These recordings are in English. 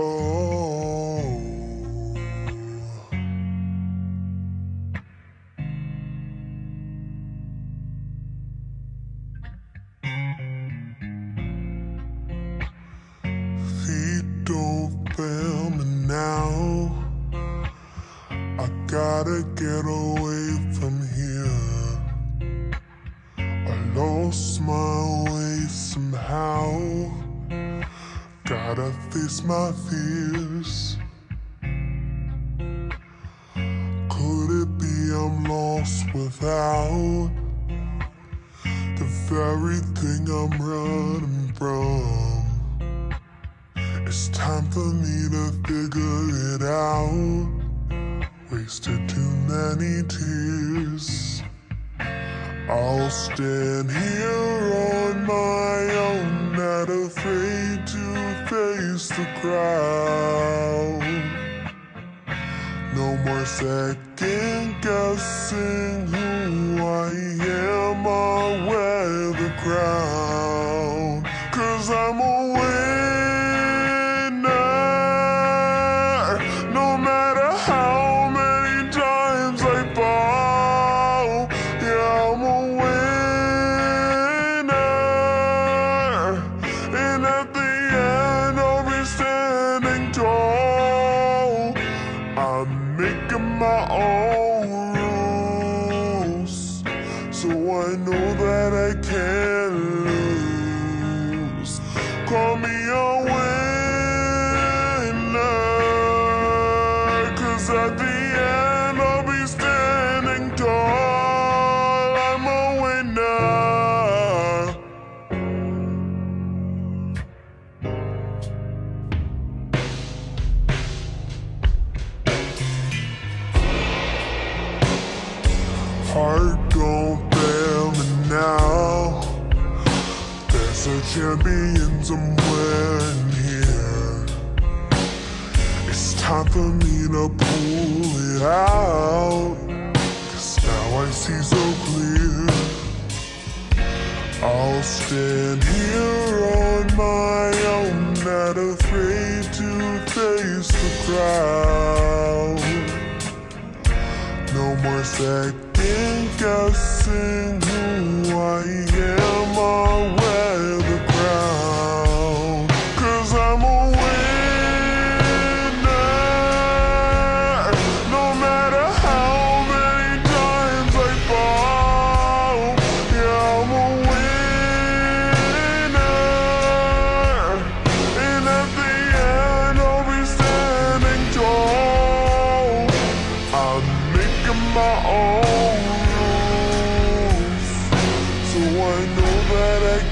Oh. Feet don't fail me now. I gotta get away from here. I lost my way somehow. Gotta face my fears. Could it be I'm lost without the very thing I'm running from? It's time for me to figure it out. Wasted too many tears. I'll stand here on my own, not afraid to face the crowd. No more second guessing who I am or wear the crown. Cause I'm a I'm my own Heart don't fail me now. There's a champion somewhere in here. It's time for me to pull it out. Cause now I see so clear. I'll stand here on my own, not afraid to face the crowd. No more second guessing who I am or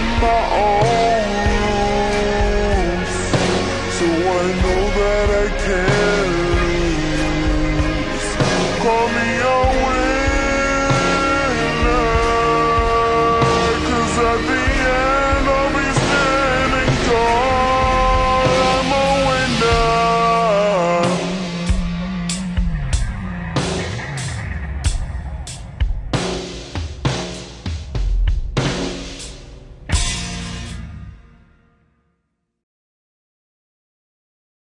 making my own